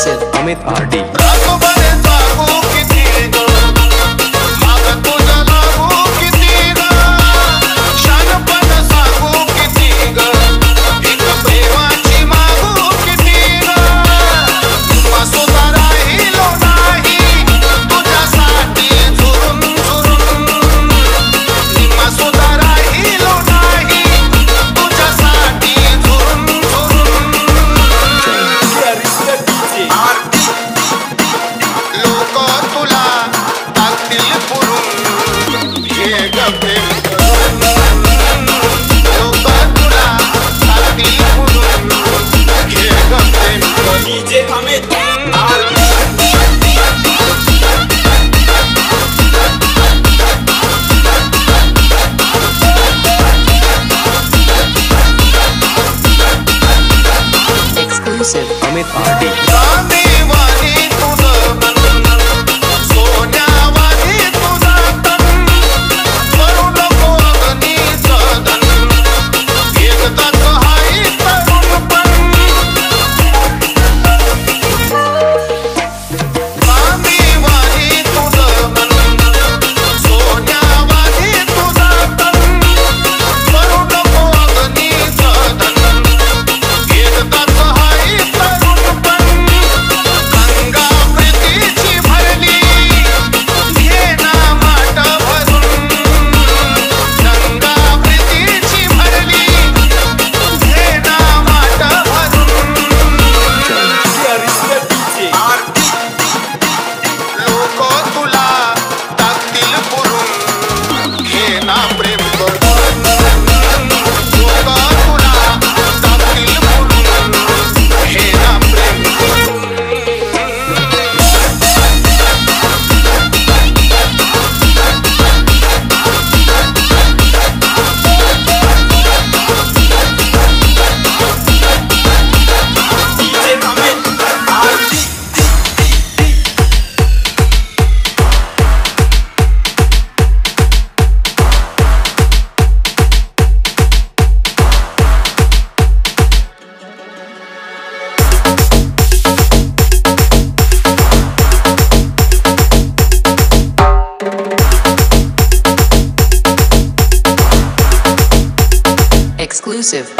This Amit RD.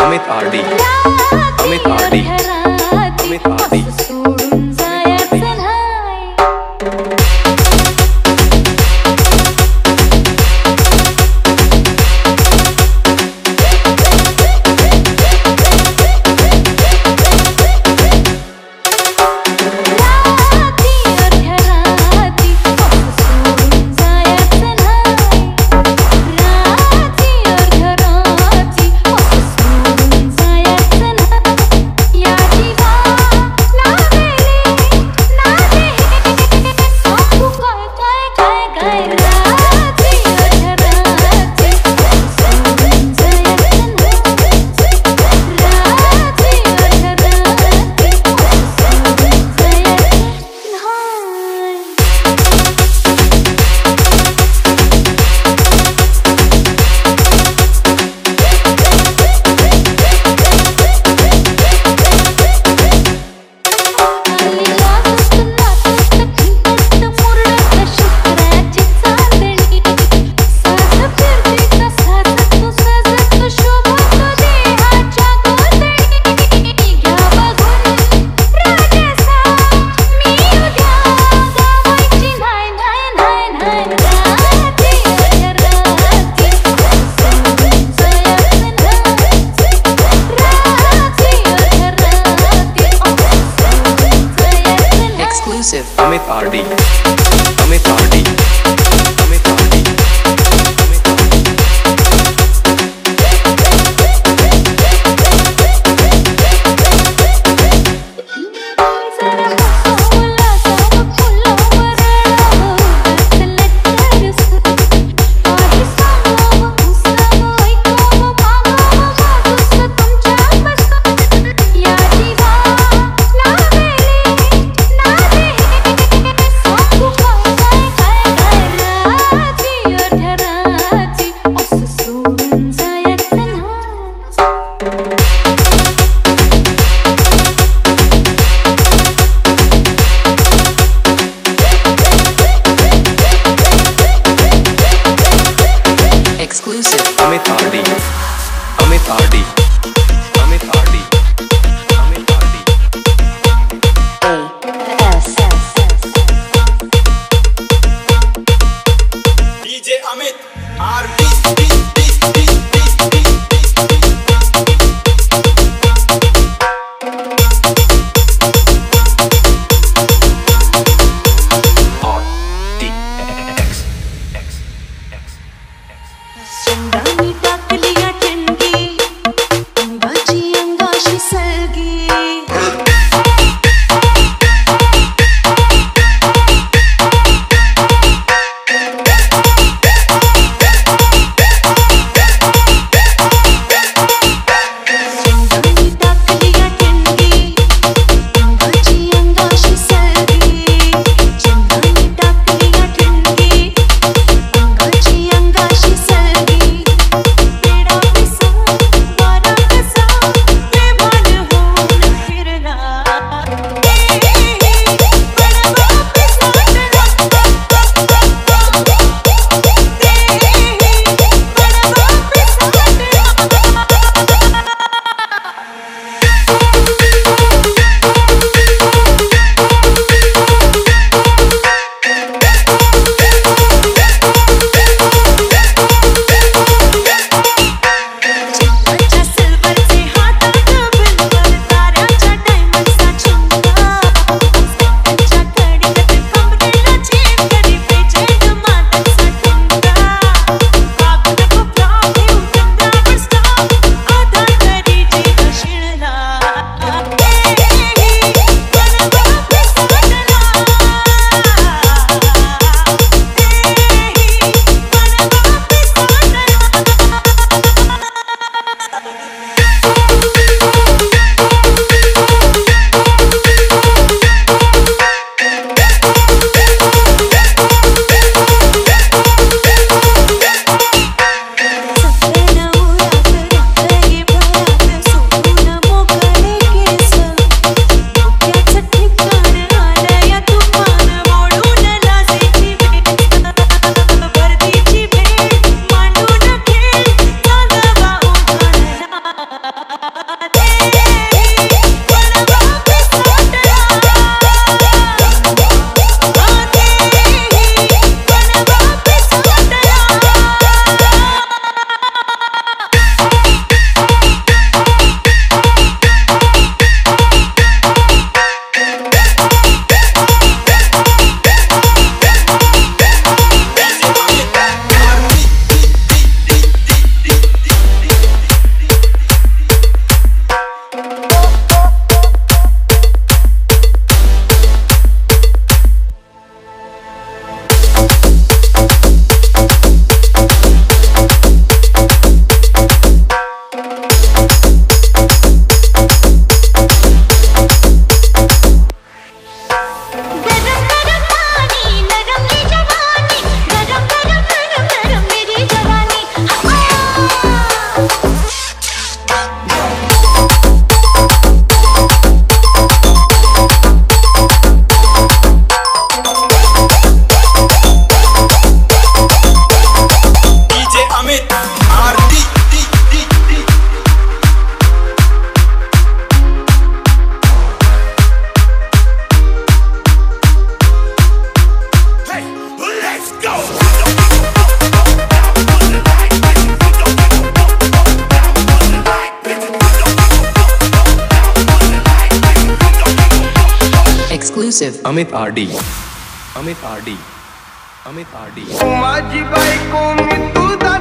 Amit R D. Amit R D Amit R D Amit R D माजी बाई को मी तुझा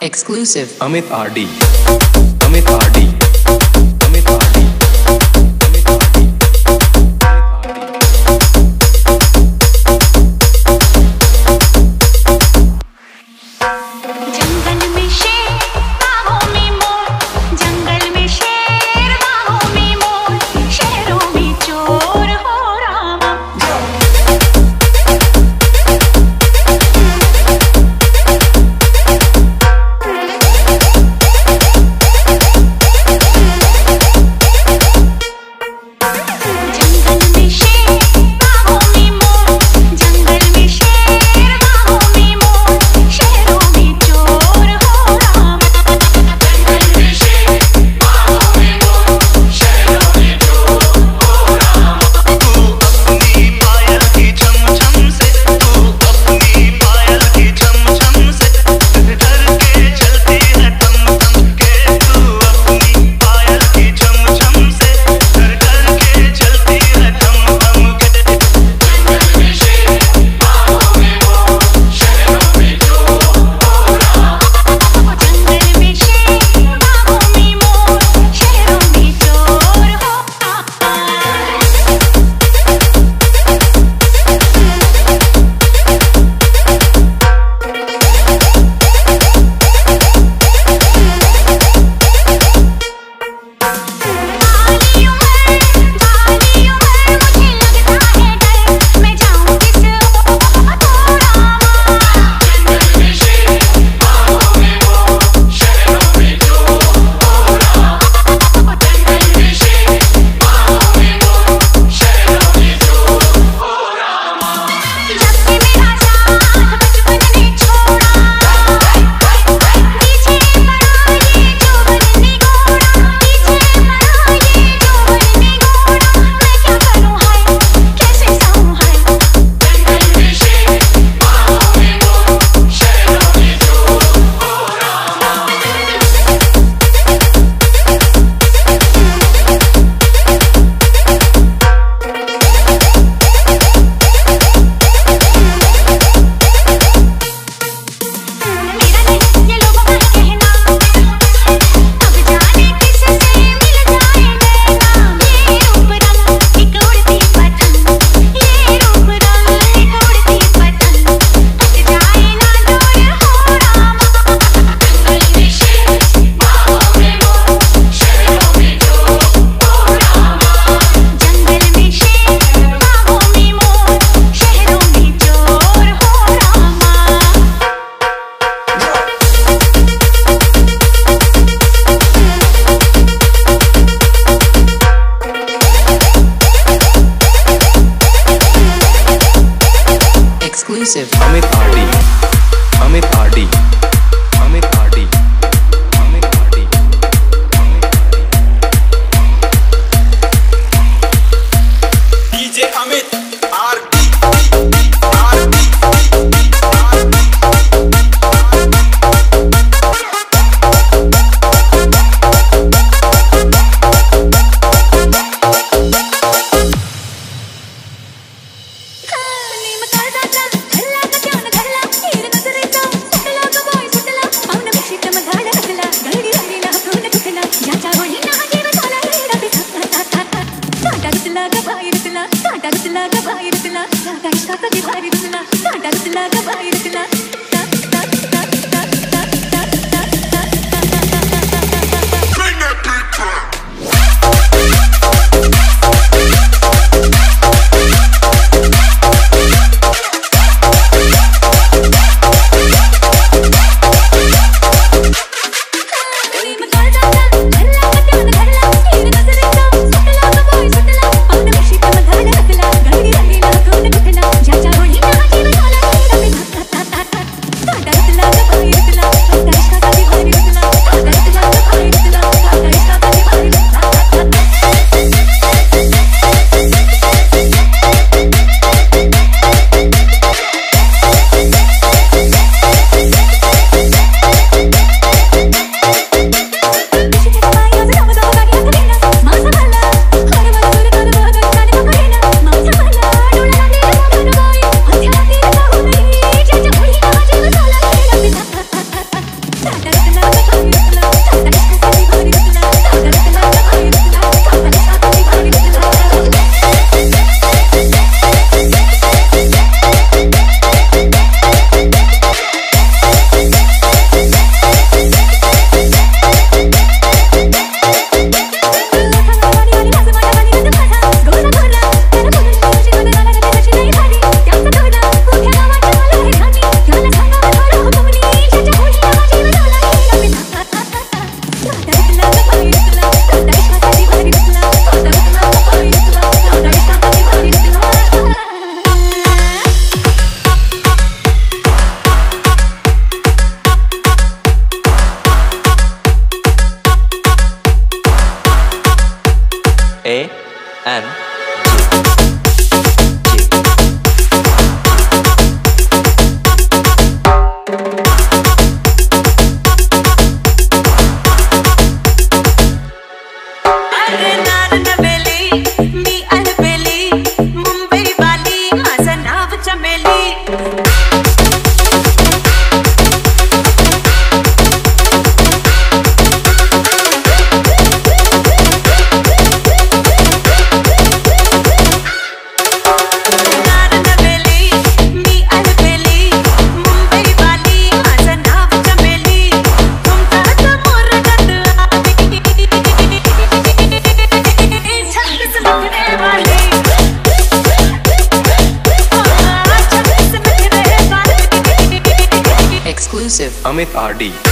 Exclusive. Amit RD. Amit RD. A N. Amit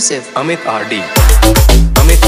Exclusive. Amit R D Amit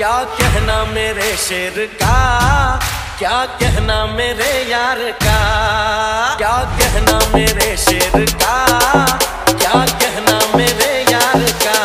क्या कहना मेरे शेर का? क्या कहना मेरे यार का? क्या कहना मेरे शेर का? क्या कहना मेरे यार का?